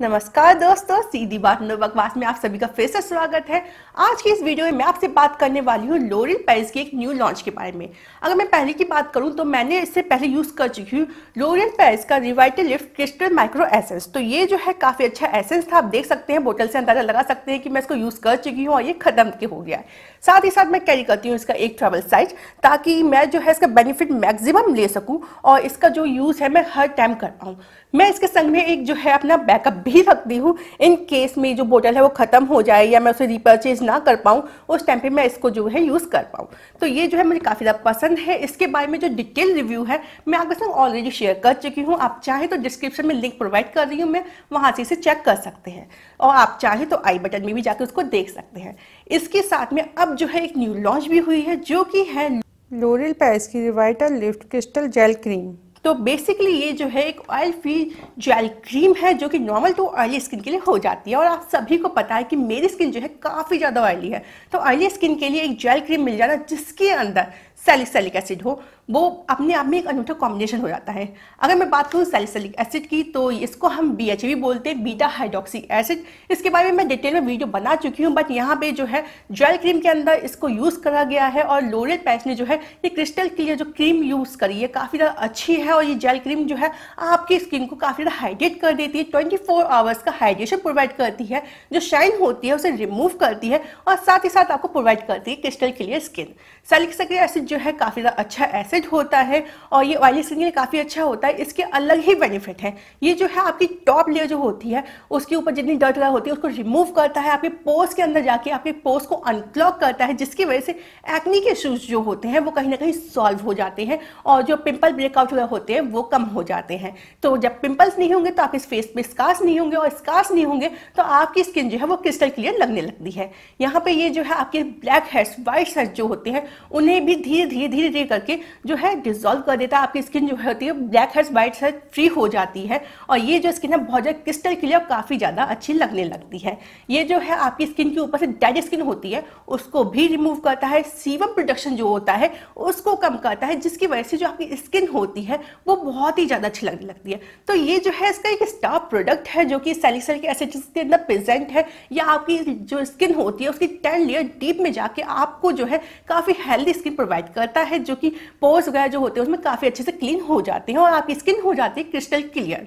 नमस्कार दोस्तों, सीधी बात नो बकवास में आप सभी का फिर से स्वागत है। आज की इस वीडियो में मैं आपसे बात करने वाली हूँ लोरिल पेरिस की एक न्यू लॉन्च के बारे में। अगर मैं पहले की बात करूँ तो मैंने इससे पहले यूज़ कर चुकी हूँ लोरियल पेरिस का Revitalift crystal micro essence तो ये जो है काफ़ी अच्छा एसेंस था, आप देख सकते हैं, बोतल से अंदाज़ा लगा सकते हैं कि मैं इसको यूज़ कर चुकी हूँ और ये खत्म के हो गया है। साथ ही साथ मैं कैरी करती हूँ इसका एक ट्रेवल साइज़ ताकि मैं जो है इसका बेनिफिट मैक्सिमम ले सकूँ और इसका जो यूज़ है, मैं हर टाइम कर पाऊँ। मैं इसके संग में एक जो है अपना बैकअप भी रखती हूँ। इन केस में जो बोतल है वो ख़त्म हो जाए या मैं उसे रिपर्चेज ना कर पाऊँ, उस टाइम पे मैं इसको जो है यूज़ कर पाऊँ। तो ये जो है मुझे काफ़ी ज़्यादा पसंद है। इसके बारे में जो डिटेल रिव्यू है, मैं आपके संग ऑलरेडी शेयर कर चुकी हूँ। आप चाहें तो डिस्क्रिप्शन में लिंक प्रोवाइड कर रही हूँ मैं, वहाँ से इसे चेक कर सकते हैं। और आप चाहें तो आई बटन में भी जाकर उसको देख सकते हैं। इसके साथ में अब जो है एक न्यू लॉन्च भी हुई है, जो कि है लोरिल पैस की Revitalift crystal gel cream तो बेसिकली ये जो है एक ऑयल फ्री जेल क्रीम है, जो कि नॉर्मल तो ऑयली स्किन के लिए हो जाती है। और आप सभी को पता है कि मेरी स्किन जो है काफ़ी ज़्यादा ऑयली है। तो ऑयली स्किन के लिए एक जेल क्रीम मिल जाना जिसके अंदर सैलिसलिक एसिड हो, वो अपने आप में एक अनूठा कॉम्बिनेशन हो जाता है। अगर मैं बात करूँ सैलिसलिक एसिड की तो इसको हम बी एच भी बोलते हैं बीटा हाइड्रोक्सी एसिड इसके बारे में मैं डिटेल में वीडियो बना चुकी हूँ बट यहाँ पे जो है जेल क्रीम के अंदर इसको यूज़ करा गया है और लोरियल पैच ने जो है, ये क्रिस्टल के लिए जो क्रीम यूज़ करी है, काफ़ी ज़्यादा अच्छी है और ये जेल क्रीम जो है, आपकी स्किन को काफ़ी ज़्यादा हाइड्रेट कर देती है ट्वेंटी आवर्स का हाइड्रेशन प्रोवाइड करती है, जो शाइन होती है, उसे रिमूव करती है और साथ ही साथ आपको प्रोवाइड करती है क्रिस्टल के लिए स्किन सैलिक एसिड जो है काफ़ी ज़्यादा अच्छा एसिड होता है और ये ऑयली स्किन के लिए काफ़ी अच्छा होता है, इसके अलग ही बेनिफिट है। ये जो है आपकी टॉप लेयर जो होती है, उसके ऊपर जितनी डर्ट वगैरह होती है, उसको रिमूव करता है, आपके पोस्ट के अंदर जाके आपके पोस्ट को अनक्लॉक करता है, जिसकी वजह से एक्नी के इशूज जो होते हैं, वो कहीं ना कहीं सॉल्व हो जाते हैं और जो पिंपल ब्रेकआउट वगैरह होते हैं, वो कम हो जाते हैं। तो जब पिंपल्स नहीं होंगे तो आपके फेस पे स्कार्स नहीं होंगे और स्कार्स नहीं होंगे तो आपकी स्किन जो है वो क्रिस्टल क्लियर लगने लगती है। यहाँ पे ये जो है आपके ब्लैक हेड्स व्हाइट हेड्स जो होते हैं, उन्हें भी धीरे धीरे धीरे धीरे धीरे करके जो है डिजोल्व कर देता है। आपकी स्किन जो होती है black heads whitehead free हो जाती है। और ये जो स्किन है, बहुत ज़्यादा क्रिस्टल क्लियर काफ़ी ज़्यादा अच्छी लगने लगती है। ये जो है आपकी स्किन के ऊपर से डेड स्किन होती है, उसको भी रिमूव करता है। सीवम प्रोडक्शन जो होता है, उसको कम करता है, जिसकी वजह से जो आपकी स्किन होती है, वो बहुत ही ज़्यादा अच्छी लगने लगती है। तो ये जो है इसका एक स्टार प्रोडक्ट है, जो कि सैलिसलिक एसिड के अंदर प्रेजेंट है। या आपकी जो स्किन होती है, उसकी टेन लेयर डीप में जाके आपको जो है काफ़ी हेल्दी स्किन प्रोवाइड करता है, जो कि पोर्स वगैरह जो होते हैं, उसमें काफ़ी अच्छे से क्लीन हो जाते हैं और आपकी स्किन हो जाती है क्रिस्टल क्लियर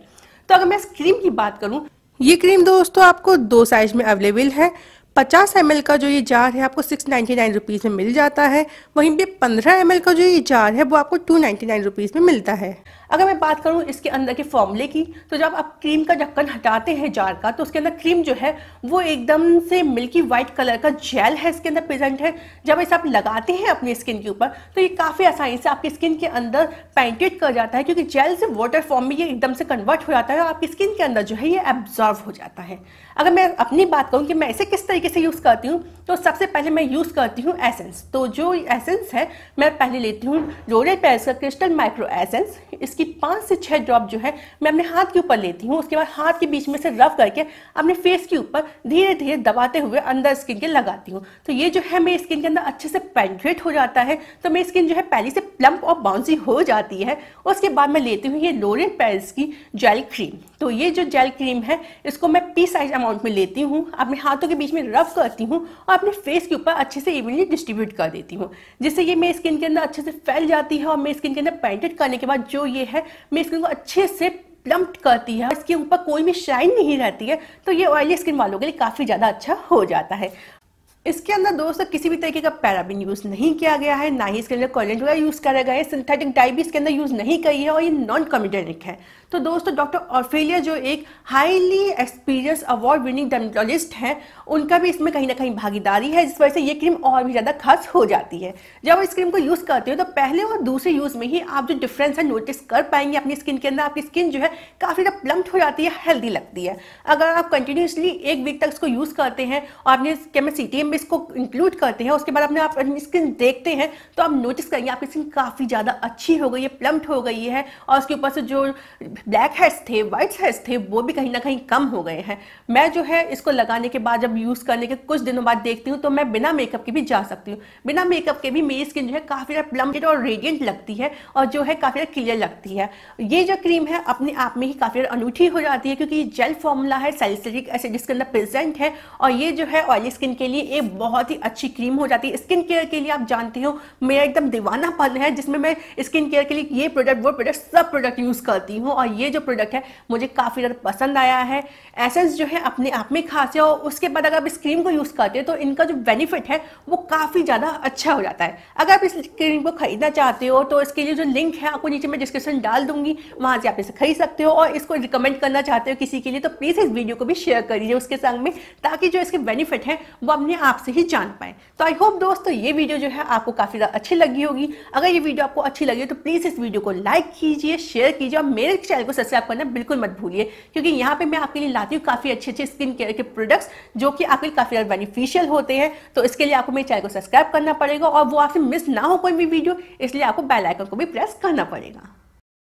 तो अगर मैं इस क्रीम की बात करूँ, ये क्रीम दोस्तों आपको दो साइज़ में अवेलेबल है. 50 एम का जो ये जार है, आपको सिक्स नाइन्टी नाइन रुपीज़ में मिल जाता है. वहीं पे 15 एम का जो ये जार है, वो आपको टू नाइन्टी नाइन रुपीज़ में मिलता है. अगर मैं बात करूँ इसके अंदर के फॉर्मूले की तो जब आप क्रीम का ढक्कन हटाते हैं जार का तो उसके अंदर क्रीम जो है, वो एकदम से मिल्की वाइट कलर का जेल है, इसके अंदर प्रेजेंट है। जब इसे आप लगाते हैं अपनी स्किन के ऊपर तो ये काफ़ी आसानी से आपकी स्किन के अंदर पेंटेड कर जाता है, क्योंकि जेल से वाटर फॉर्म में ये एकदम से कन्वर्ट हो जाता है और आपकी स्किन के अंदर जो है ये एब्जॉर्व हो जाता है। अगर मैं अपनी बात करूँ कि मैं इसे किस तरीके से यूज़ करती हूँ तो सबसे पहले मैं यूज़ करती हूँ एसेंस तो जो एसेंस है, मैं पहले लेती हूँ पेरिस का क्रिस्टल माइक्रो एसेंस इसकी पाँच से छः ड्रॉप जो है, मैं अपने हाथ के ऊपर लेती हूँ। उसके बाद हाथ के बीच में से रफ करके अपने फेस के ऊपर धीरे धीरे दबाते हुए अंदर स्किन के लगाती हूँ। तो ये जो है, मेरी स्किन के अंदर अच्छे से पेंट्रेट हो जाता है। तो मेरी स्किन जो है, पहले से प्लम्प और बाउंसी हो जाती है। उसके बाद मैं लेती हूँ ये लोरियल पेरिस की जेल क्रीम तो ये जो जेल क्रीम है, इसको मैं पी साइज़ अमाउंट में लेती हूँ। अपने हाथों के बीच में रफ करती हूँ और अपने फेस के ऊपर अच्छे से इवनली डिस्ट्रीब्यूट कर देती हूँ। जिससे ये मेरी स्किन के अंदर अच्छे से फैल जाती है और मेरी स्किन के अंदर पेंटेड करने के बाद जो ये है मेरी स्किन को अच्छे से प्लम्प्ट करती है, इसके ऊपर कोई भी शाइन नहीं रहती है तो ये ऑयली स्किन वालों के लिए काफ़ी ज़्यादा अच्छा हो जाता है। इसके अंदर दोस्तों किसी भी तरीके का पैराबिन यूज़ नहीं किया गया है, ना ही इसके अंदर कॉलेंट वगैरह यूज़ करा गया है सिंथेटिक डाई भी इसके अंदर यूज़ नहीं करी है और ये नॉन कॉमिटेरिक है। तो दोस्तों, डॉक्टर ऑर्फेलिया जो एक highly experience award winning dermatologist हैं, उनका भी इसमें कहीं ना कहीं भागीदारी है, जिस वजह से ये क्रीम और भी ज़्यादा खास हो जाती है। जब इस क्रीम को यूज़ करते हो तो पहले और दूसरे यूज़ में ही आप जो डिफरेंस है नोटिस कर पाएँगे, अपनी स्किन के अंदर आपकी स्किन जो है काफ़ी ज़्यादा प्लम्प्ड हो जाती है, हेल्दी लगती है। अगर आप कंटिन्यूसली एक वीक तक इसको यूज़ करते हैं और अपने सी में इसको इंक्लूड करते हैं, उसके बाद अपने आप अपनी स्किन देखते हैं तो आप नोटिस करेंगे आपकी स्किन काफ़ी ज़्यादा अच्छी हो गई है, प्लम्प्ड हो गई है और उसके ऊपर से जो ब्लैक हेड्स थे वाइट हेड्स थे, वो भी कहीं ना कहीं कम हो गए हैं। मैं जो है इसको लगाने के बाद जब यूज़ करने के कुछ दिनों बाद देखती हूँ तो मैं बिना मेकअप के भी जा सकती हूँ। बिना मेकअप के भी मेरी स्किन जो है काफ़ी ज़्यादा प्लम्बेड और रेडियंट लगती है और जो है काफ़ी ज़्यादा क्लियर लगती है। ये जो क्रीम है, अपने आप में ही काफ़ी ज़्यादा अनूठी हो जाती है, क्योंकि ये जेल फॉर्मूला है सेलिसरिक एसिड जिसके अंदर प्रेजेंट है और ये जो है ऑयली स्किन के लिए एक बहुत ही अच्छी क्रीम हो जाती है। स्किन केयर के लिए आप जानते हो, मेरा एकदम दीवानापन है, जिसमें मैं स्किन केयर के लिए ये प्रोडक्ट वो प्रोडक्ट सब प्रोडक्ट यूज़ करती हूँ और ये जो प्रोडक्ट है, मुझे काफ़ी ज़्यादा पसंद आया है। एसेंस जो है, अपने आप में खास है और उसके बाद अगर आप इस क्रीम को यूज़ करते हो तो इनका जो बेनिफिट है, वो काफ़ी ज़्यादा अच्छा हो जाता है। अगर आप इस क्रीम को खरीदना चाहते हो तो इसके लिए जो लिंक है, आपको नीचे मैं डिस्क्रिप्शन डाल दूँगी, वहाँ से आप इसे खरीद सकते हो और इसको रिकमेंड करना चाहते हो किसी के लिए तो प्लीज़ इस वीडियो को भी शेयर कर दीजिए उसके संग में, ताकि जो इसके बेनिफिट है, वो अपने आप से ही जान पाए। तो आई होप दोस्तों, ये वीडियो जो है, आपको काफ़ी ज़्यादा अच्छी लगी होगी। अगर ये वीडियो आपको अच्छी लगी तो प्लीज़ इस वीडियो को लाइक कीजिए शेयर कीजिए और मेरे चैनल को सब्सक्राइब करना बिल्कुल मत भूलिए। क्योंकि यहाँ पे मैं आपके लिए लाती हूँ काफ़ी अच्छे अच्छे स्किन केयर के प्रोडक्ट्स जो कि आपके लिए काफ़ी ज़्यादा बेनिफिशियल होते हैं। तो इसके लिए आपको मेरे चैनल को सब्सक्राइब करना पड़ेगा और वो आपसे मिस ना हो कोई भी वीडियो इसलिए आपको बेलाइकन को भी प्रेस करना पड़ेगा।